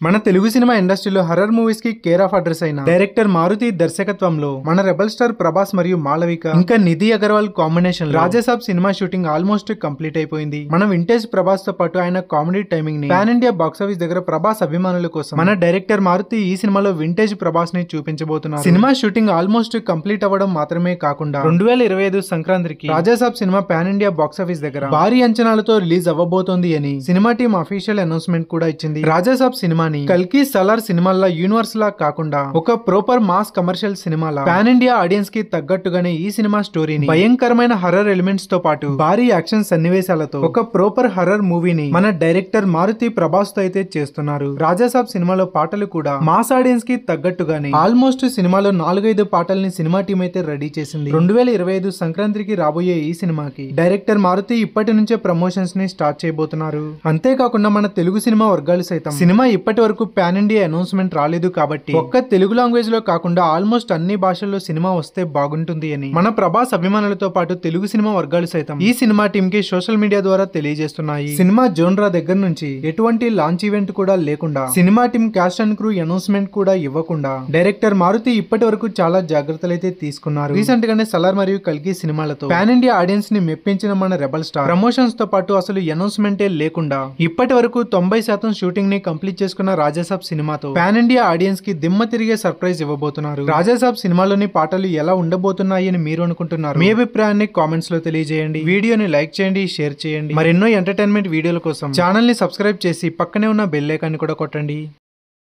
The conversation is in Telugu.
మన తెలుగు సినిమా ఇండస్ట్రీలో హర్రర్ మూవీస్కి కేర్ ఆఫ్ అడ్రస్ అయిన డైరెక్టర్ మారుతి దర్శకత్వంలో మన రెబల్ స్టార్ ప్రభాస్ మరియు మాళవిక ఇంకా Nidhi Agarwal combination Rajasaab cinema shooting almost complete అయిపోయింది. మన వింటేజ్ ప్రభాస్తో పాటు ఆయన కామెడీ టైమింగ్ని పాన్ ఇండియా బాక్స్ ఆఫీస్ దగ్గర ప్రభాస్ అభిమానుల కోసం మన డైరెక్టర్ మారుతి ఈ సినిమాలో వింటేజ్ ప్రభాస్ని చూపించబోతున్నారు. సినిమా షూటింగ్ ఆల్మోస్ట్ కంప్లీట్ అవ్వడం మాత్రమే కాకుండా రెండు వేల ఇరవై ఐదు సంక్రాంతికి Raja Saab cinema pan India box office దగ్గర భారీ అంచనాలతో రిలీజ్ అవ్వబోతోంది అని సినిమా టీం అఫీషియల్ అనౌన్స్మెంట్ కూడా ఇచ్చింది. రాజాసాబ్ సినిమాని. కల్కి సలార్ సినిమాల్లో యూనివర్స్ లా కాకుండా ఒక ప్రోపర్ మాస్ కమర్షియల్ సినిమాల? పాన్ ఇండియా ఆడియన్స్కి తగ్గట్టుగానే ఈ సినిమా స్టోరీని భయంకరమైన హర్రర్ ఎలిమెంట్స్తో పాటు భారీ యాక్షన్ సన్నివేశాలతో ఒక ప్రోపర్ హర్రర్ మూవీని మన డైరెక్టర్ మారుతి ప్రభాస్తో అయితే చేస్తున్నారు. రాజాసాబ్ సినిమాలో పాటలు కూడా మాస్ ఆడియన్స్కి తగ్గట్టుగానే ఆల్మోస్ట్ సినిమాలో నాలుగైదు పాటల్ని సినిమా టీం అయితే రెడీ చేసింది. రెండు వేల ఇరవై ఐదు సంక్రాంతికి రాబోయే ఈ సినిమాకి డైరెక్టర్ మారుతి ఇప్పటి నుంచే ప్రమోషన్స్ని స్టార్ట్ చేయబోతున్నారు. అంతేకాకుండా మన తెలుగు సినిమా వర్గాలు సైతం సినిమా ఇప్పటి వరకు పాన్ ఇండియా అనౌన్స్మెంట్ రాలేదు కాబట్టి ఒక్క తెలుగు లాంగ్వేజ్లో కాకుండా ఆల్మోస్ట్ అన్ని భాషల్లో సినిమా వస్తే బాగుంటుంది అని మన ప్రభాస్ అభిమానులతో పాటు తెలుగు సినిమా వర్గాలు సైతం ఈ సినిమా టీమ్కి సోషల్ మీడియా ద్వారా తెలియజేస్తున్నాయి. సినిమా జోన్రా దగ్గర నుంచి ఎటువంటి లాంచ్ ఈవెంట్ కూడా లేకుండా cinema team cast and crew announcement కూడా ఇవ్వకుండా డైరెక్టర్ మారుతి ఇప్పటి వరకు చాలా జాగ్రత్తలు అయితే తీసుకున్నారు. రీసెంట్ గానే సలార్ మరియు కల్కి సినిమాలతో పాన్ ఇండియా ఆడియన్స్ని మెప్పించిన మన రెబల్ స్టార్ ప్రమోషన్స్తో పాటు అసలు అనౌన్స్మెంటే లేకుండా ఇప్పటి వరకు తొంభై శాతం షూటింగ్ని కంప్లీట్ చేసుకున్న రాజాసాబ్ సినిమాతో పాన్ ఇండియా ఆడియన్స్కి దిమ్మ తిరిగే సర్ప్రైజ్ ఇవ్వబోతున్నారు. రాజాసాబ్ సినిమాలోని పాటలు ఎలా ఉండబోతున్నాయి అని మీరు అనుకుంటున్నారు? మీ అభిప్రాయాన్ని కామెంట్స్లో తెలియజేయండి. వీడియోని లైక్ చేయండి షేర్ చేయండి. మరెన్నో ఎంటర్టైన్మెంట్ వీడియోల కోసం ఛానల్ని సబ్స్క్రైబ్ చేసి పక్కనే ఉన్న బెల్ ఐకాన్ని కూడా కొట్టండి.